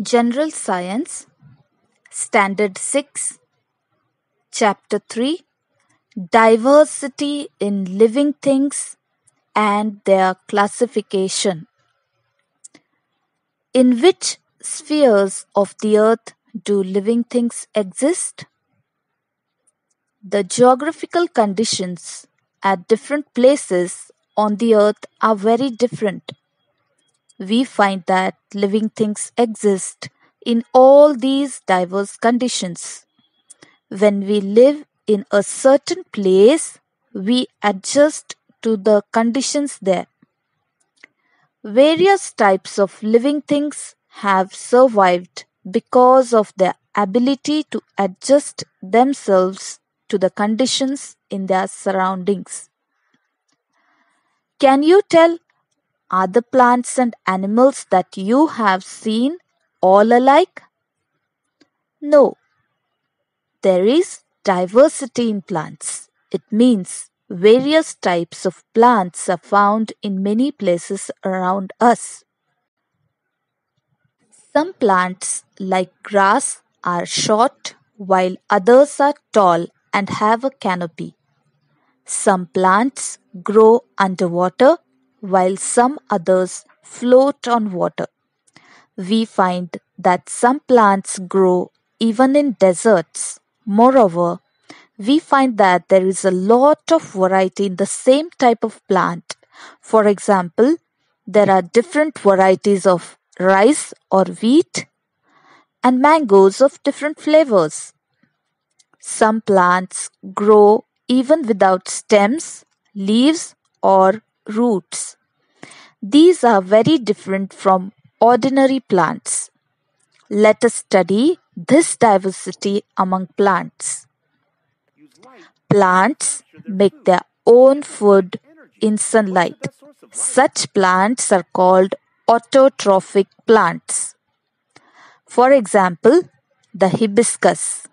General Science, Standard Six, Chapter Three Diversity in Living Things and Their Classification. In which spheres of the earth do living things exist? The geographical conditions at different places on the earth are very different. We find that living things exist in all these diverse conditions. When we live in a certain place, we adjust to the conditions there. Various types of living things have survived because of their ability to adjust themselves to the conditions in their surroundings. Can you tell are the plants and animals that you have seen all alike? No. There is diversity in plants. It means various types of plants are found in many places around us. Some plants, like grass, are short, while others are tall and have a canopy. Some plants grow underwater, while some others float on water. We find that some plants grow even in deserts. Moreover, we find that there is a lot of variety in the same type of plant. For example, there are different varieties of rice or wheat and mangoes of different flavors. Some plants grow even without stems, leaves, or roots. These are very different from ordinary plants. Let us study this diversity among plants. Plants make their own food in sunlight. Such plants are called autotrophic plants. For example, the hibiscus.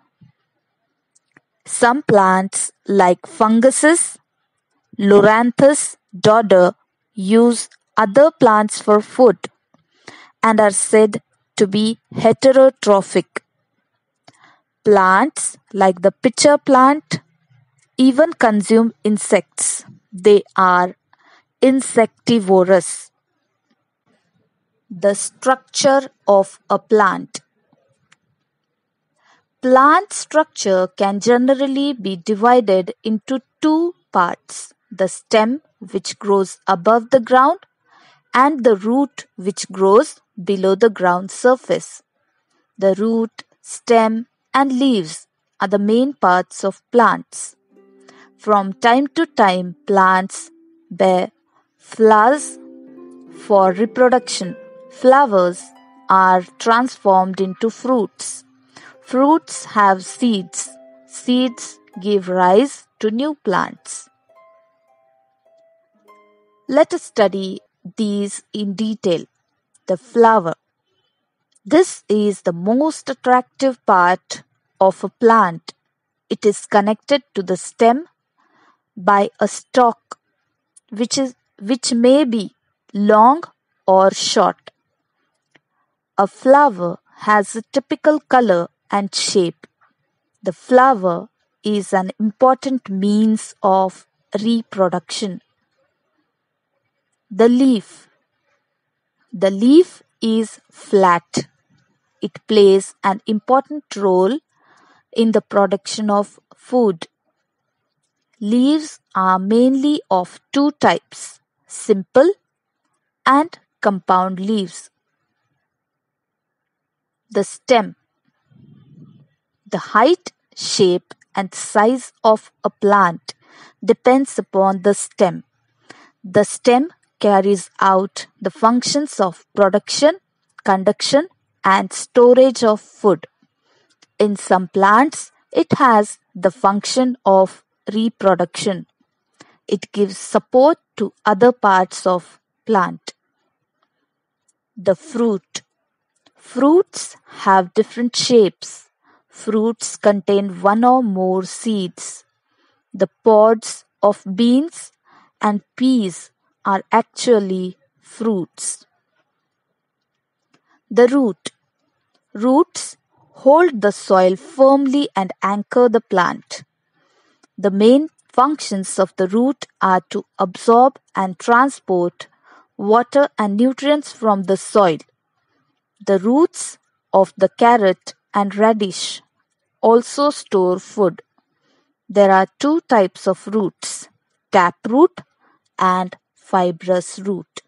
Some plants like funguses, Loranthus dodder use other plants for food and are said to be heterotrophic. Plants like the pitcher plant even consume insects. They are insectivorous. The structure of a plant. Plant structure can generally be divided into two parts the stem, which grows above the ground, and the root, which grows below the ground surface. The root, stem, and leaves are the main parts of plants. From time to time, plants bear flowers for reproduction. Flowers are transformed into fruits. Fruits have seeds. Seeds give rise to new plants. Let us study these in detail. The flower. This is the most attractive part of a plant. It is connected to the stem by a stalk which is which may be long or short. A flower has a typical color and shape. The flower is an important means of reproduction. The leaf. The leaf is flat. It plays an important role in the production of food. Leaves are mainly of two types simple and compound leaves. The stem. The height, shape, and size of a plant depends upon the stem. The stem carries out the functions of production, conduction, and storage of food. In some plants, it has the function of reproduction. It gives support to other parts of plant. The fruit. Fruits have different shapes. Fruits contain one or more seeds. The pods of beans and peas are actually fruits. The root. Roots hold the soil firmly and anchor the plant. The main functions of the root are to absorb and transport water and nutrients from the soil. The roots of the carrot and radish also store food. There are two types of roots taproot and fibrous root.